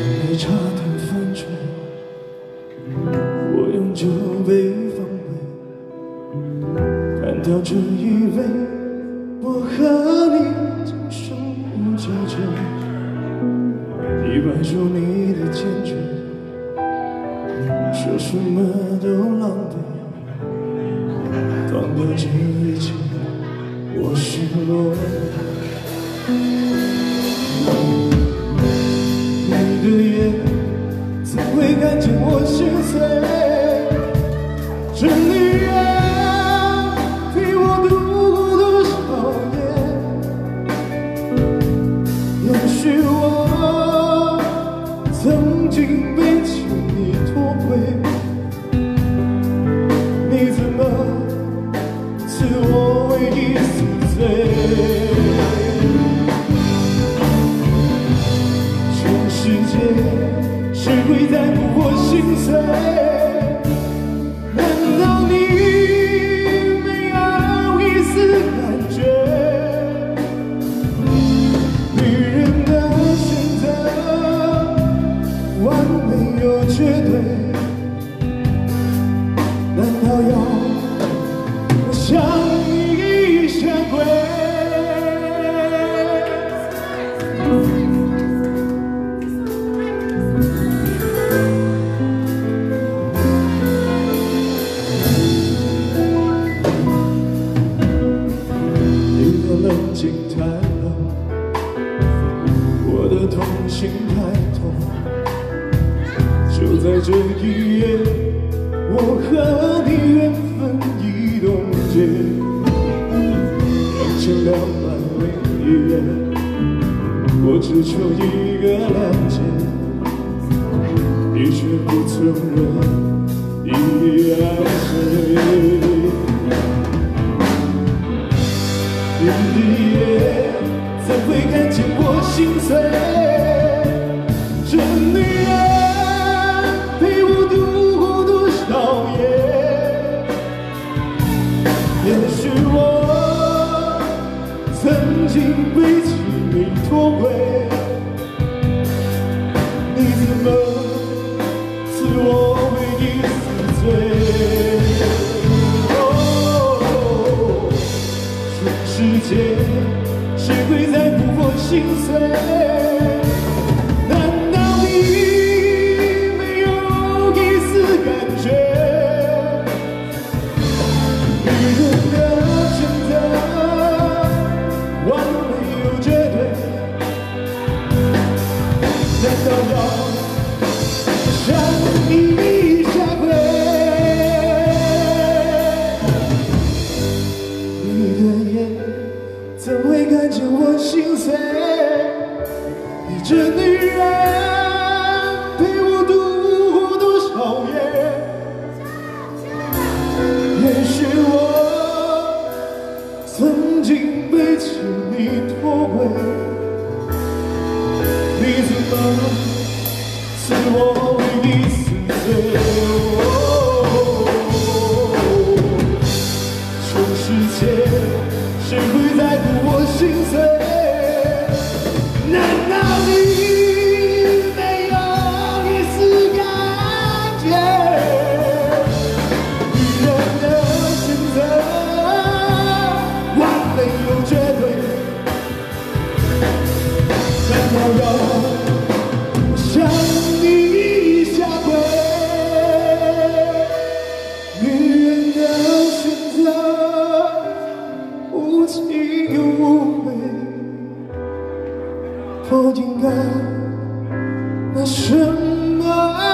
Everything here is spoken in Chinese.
没茶灯翻转，我用酒杯防卫，干掉这一杯，我和你今生无交集。你摆出你的坚决，说什么都狼狈，忘掉这一切，我失落界谁会在乎我心碎？难道你没有一丝感觉？女人的选择，完美又绝对，痛心太痛。就在这一夜，我和你缘分已冻结。两千两百零一夜，我只求一个了解，你却不承认你爱谁。你的眼怎会看见我心碎？乎我看见我心碎？你这女人陪我度过多少夜？也许我曾经背弃你脱轨，你怎么赐我唯一死罪？全世界谁会心碎？难道你没有一丝感觉？女人的选择，完美又绝我应该拿什么？